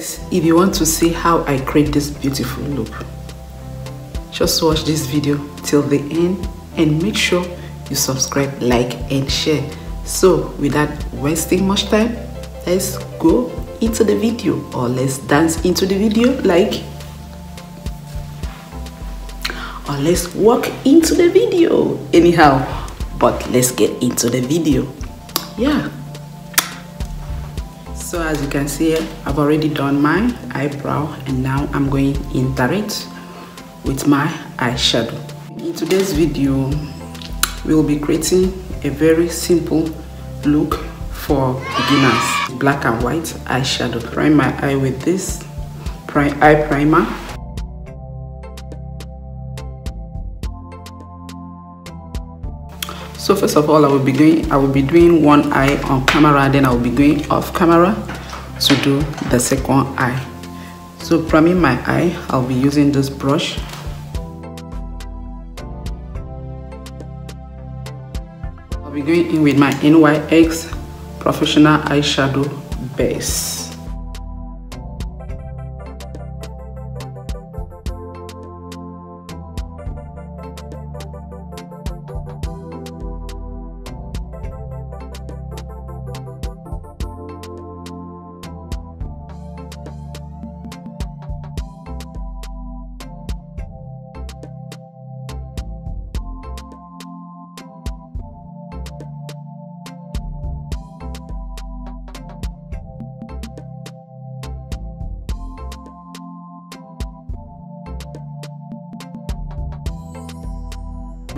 guys if you want to see how i create this beautiful look just watch this video till the end and make sure you subscribe like and share. So without wasting much time let's go into the video or let's dance into the video like or let's walk into the video anyhow. But let's get into the video. Yeah so as you can see I've already done my eyebrow and now I'm going in it with my eyeshadow. In today's video we'll be creating a very simple look for beginners. Black and white eyeshadow. Prime my eye with this eye primer so first of all i will be doing i will be doing one eye on camera then i will be going off camera to do the second eye. So priming my eye i'll be using this brush. I'll be going in with my nyx professional eyeshadow base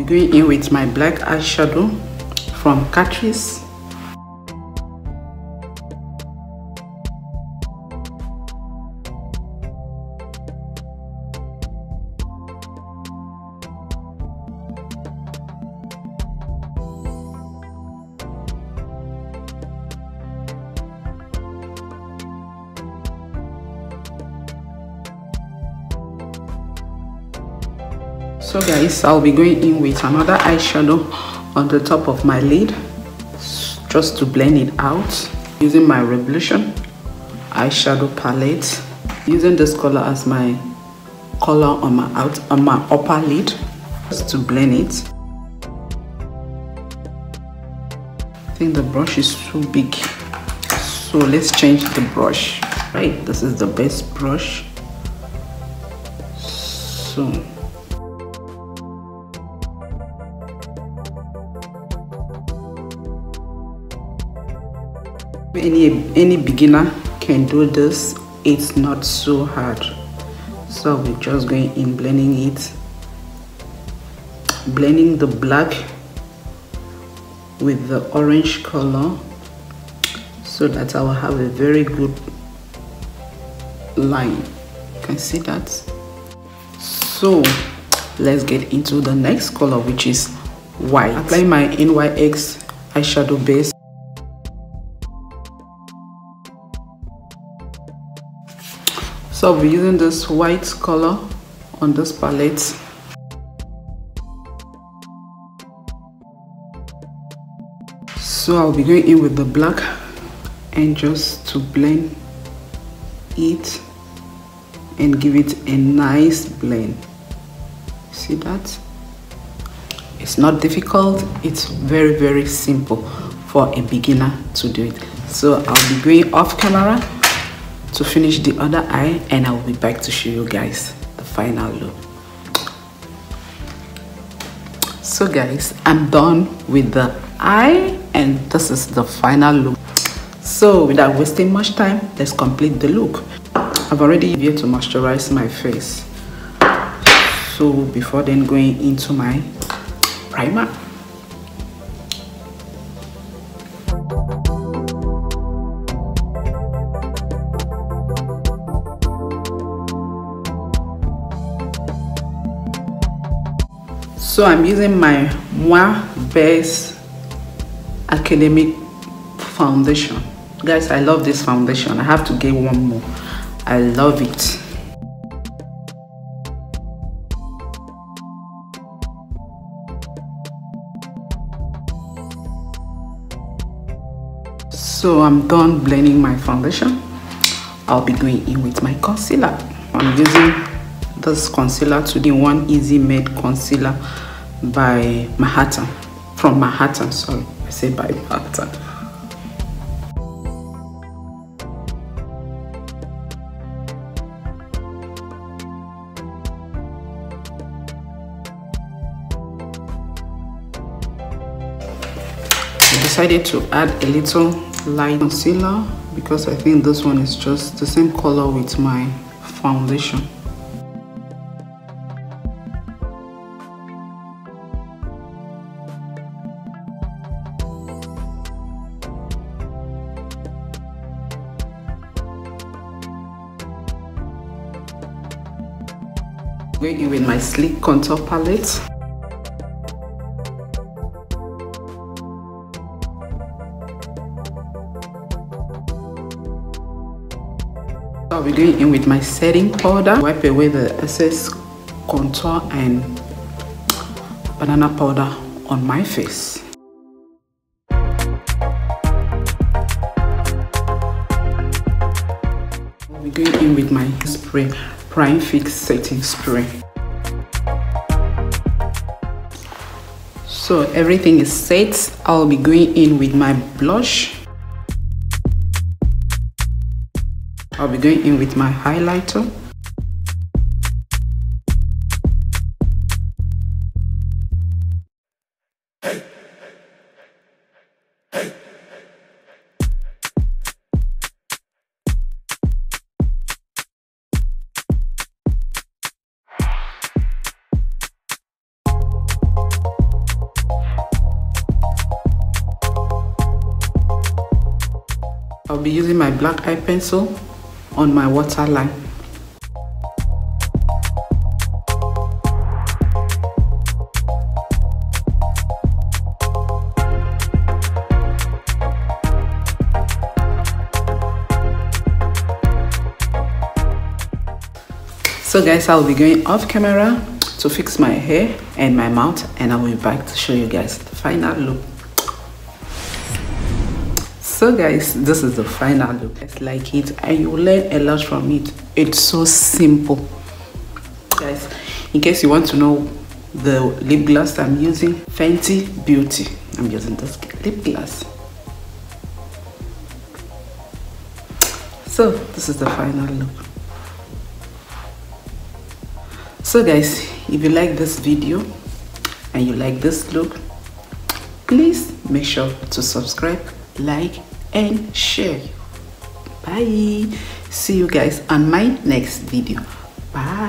be going in with my black eyeshadow from Catrice so guys i'll be going in with another eyeshadow on the top of my lid just to blend it out using my revolution eyeshadow palette using this color as my color on my out on my upper lid just to blend it. I think the brush is too big. So let's change the brush. Right this is the best brush. So any any beginner can do this. It's not so hard. So we're just going in blending it. Blending the black with the orange color so that I will have a very good line. You can see that? So let's get into the next color which is white. Apply my NYX eyeshadow base so I'll be using this white color on this palette. So I'll be going in with the black and just to blend it and give it a nice blend. See that? It's not difficult it's very very simple for a beginner to do it. So I'll be going off camera to finish the other eye and I'll be back to show you guys the final look. So guys I'm done with the eye and this is the final look. So without wasting much time let's complete the look. I've already here to moisturize my face. So before then going into my primer so i'm using my moi base academic foundation. Guys i love this foundation. I have to get one more. I love it. So i'm done blending my foundation. I'll be going in with my concealer. I'm using this concealer to the One Easy Made Concealer by Manhattan. From Manhattan, sorry. I say by Manhattan. I decided to add a little light concealer because I think this one is just the same color with my foundation. Going in with my sleek contour palette. I'll be going in with my setting powder. Wipe away the excess contour and banana powder on my face. I'll be going in with my spray, Prime Fix Setting Spray. So everything is set. I'll be going in with my blush. I'll be going in with my highlighter. I'll be using my black eye pencil on my waterline. So guys, I'll be going off camera to fix my hair and my mouth and I'll be back to show you guys the final look. So guys, this is the final look. It's like it and you learn a lot from it. It's so simple. Guys, in case you want to know the lip gloss I'm using, Fenty Beauty. I'm using this lip gloss. So this is the final look. So guys, if you like this video and you like this look, please make sure to subscribe, like, and share. Bye. See you guys on my next video. Bye.